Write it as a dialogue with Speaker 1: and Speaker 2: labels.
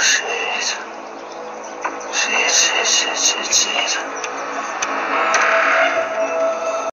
Speaker 1: shit. Shit.